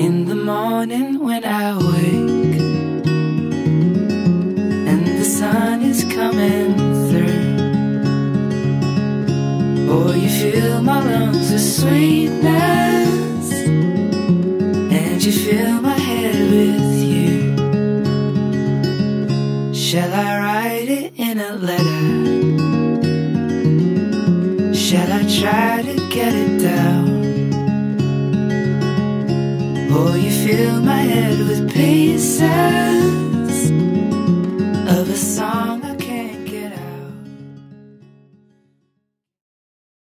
in the morning when I wake and the sun is coming through. oh, you fill my lungs with sweetness and you fill my head with you. Shall I write it in a letter? Shall I try to get it down? Or you fill my head with pieces of a song?